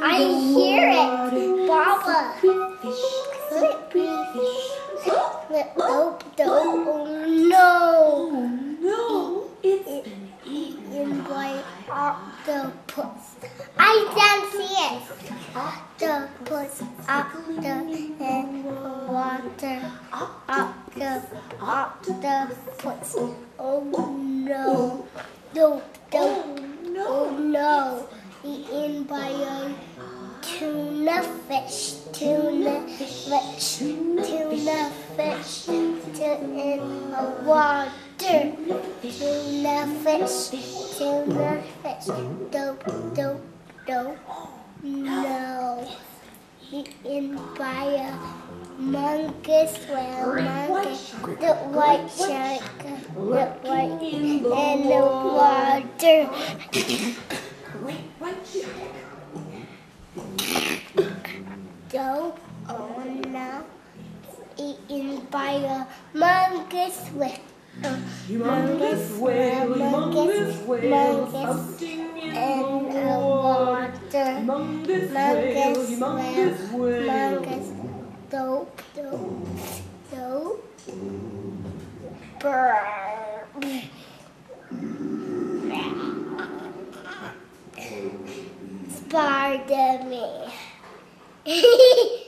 I hear it, Baba. Oh no! No, it's been octopus. I can see it. Octopus, octopus in water. Octopus, octopus. Oh no! Dope, dope. No! Eaten by a tuna fish. Tuna fish. Tuna fish. In a water. Tuna fish. Tuna fish. Dope, dope, dope. No. Eaten by a mongoose whale. Mongoose. The white shark. The white in the water. Great on shark. Dope. Oh no. Eaten by a mongoose whale. Humongous whale, humongous whale, mongoose floating in the water. Humongous whale, Mongoose humongous whale, mongoose, dope, dope, dope. Spider-Man.